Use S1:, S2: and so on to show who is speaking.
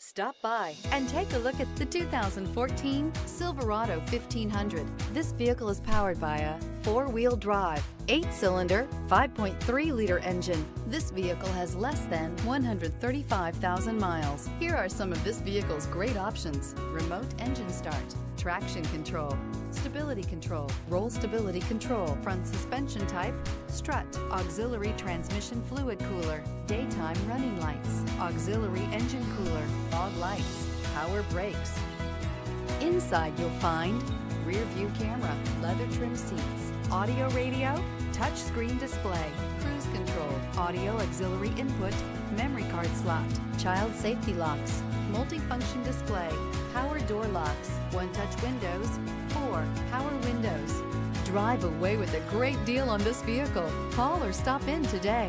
S1: Stop by and take a look at the 2014 Silverado 1500. This vehicle is powered by a four-wheel drive, eight-cylinder, 5.3-liter engine. This vehicle has less than 135,000 miles. Here are some of this vehicle's great options. Remote engine start, traction control, stability control, roll stability control, front suspension type, strut, auxiliary transmission fluid cooler, daytime running lights, auxiliary engine cooler, fog lights, power brakes. Inside you'll find rear view camera, leather trim seats, audio radio, touchscreen display, cruise control, audio auxiliary input, memory card slot, child safety locks, multifunction display, power door locks, one-touch windows, four power windows. Drive away with a great deal on this vehicle. Call or stop in today.